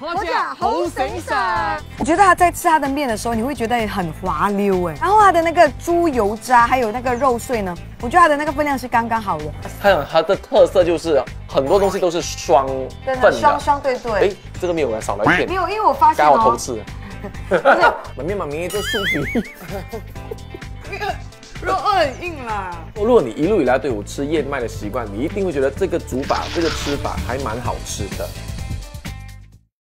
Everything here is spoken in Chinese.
好神神！我觉得他在吃他的面的时候，你会觉得很滑溜哎。然后他的那个猪油渣还有那个肉碎呢，我觉得他的那个分量是刚刚好的。还有它的特色就是很多东西都是双份的，双双对对。哎，这个没有，少了一片。没有，因为我发现、哦。刚我偷吃。妈面妈咪，这酥皮。肉很硬啦。如果你一路以来对我吃燕麦的习惯，你一定会觉得这个煮法、这个吃法还蛮好吃的。